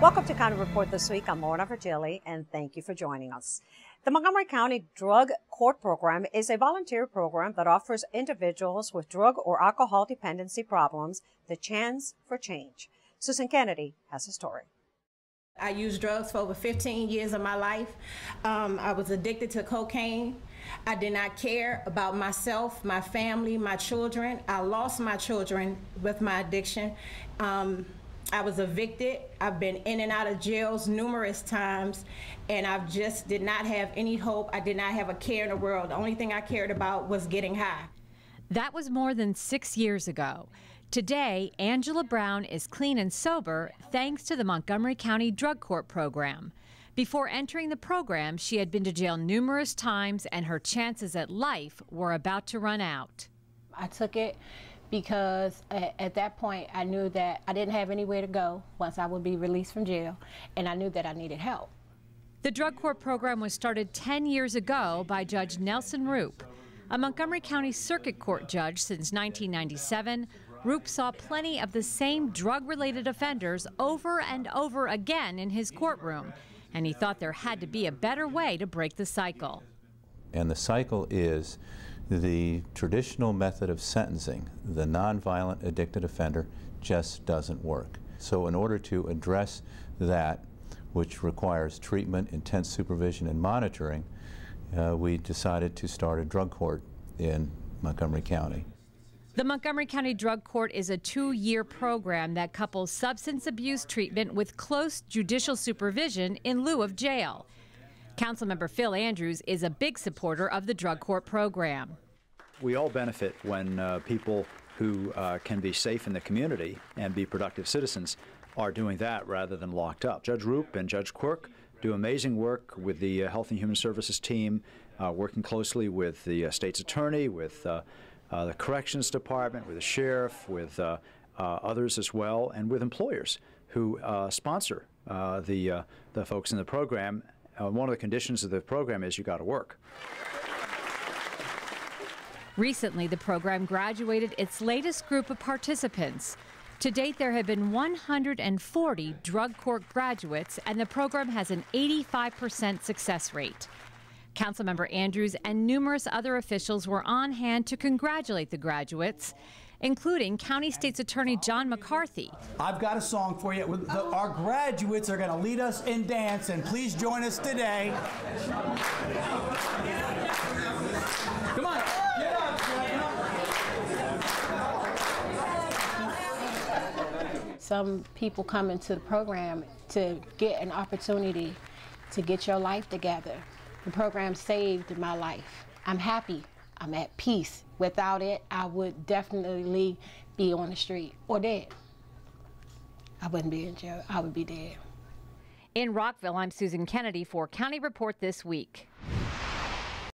Welcome to County Report this week. I'm Lorna Virgili, and thank you for joining us. The Montgomery County Drug Court Program is a volunteer program that offers individuals with drug or alcohol dependency problems the chance for change. Susan Kenedy has a story. I used drugs for over 15 years of my life. Um, I was addicted to cocaine. I did not care about myself, my family, my children. I lost my children with my addiction. Um, I was evicted. I've been in and out of jails numerous times, and I just did not have any hope. I did not have a care in the world. The only thing I cared about was getting high. That was more than six years ago. Today, Angela Brown is clean and sober thanks to the Montgomery County Drug Court program. Before entering the program, she had been to jail numerous times and her chances at life were about to run out. I took it because at, that point I knew that I didn't have anywhere to go once I would be released from jail, and I knew that I needed help. The drug court program was started 10 years ago by Judge Nelson Rupp. A Montgomery County Circuit Court judge since 1997, Rupp saw plenty of the same drug related offenders over and over again in his courtroom, and he thought there had to be a better way to break the cycle. And the cycle is the traditional method of sentencing, the nonviolent addicted offender, just doesn't work. So in order to address that, which requires treatment, intense supervision, and monitoring, uh, we decided to start a drug court in Montgomery County. The Montgomery County Drug Court is a two year program that couples substance abuse treatment with close judicial supervision in lieu of jail. Councilmember Phil Andrews is a big supporter of the drug court program. We all benefit when uh, people who uh, can be safe in the community and be productive citizens are doing that rather than locked up. Judge Rupp and Judge Quirk do amazing work with the uh, Health and Human Services team, uh, working closely with the uh, state's attorney, with uh, the Corrections Department, with the sheriff, with others as well, and with employers who sponsor the, the folks in the program uh, one of the conditions of the program is you got to work. Recently, the program graduated its latest group of participants. To date, there have been 140 drug court graduates, and the program has an 85% success rate. Councilmember Andrews and numerous other officials were on hand to congratulate the graduates including County State's Attorney John McCarthy. I've got a song for you. The, our graduates are going to lead us in dance, and please join us today. Come on, get up. Some people come into the program to get an opportunity to get your life together. The program saved my life. I'm happy. I'm at peace. Without it, I would definitely be on the street or dead. I wouldn't be in jail. I would be dead. In Rockville, I'm Susan Kenedy for County Report This Week.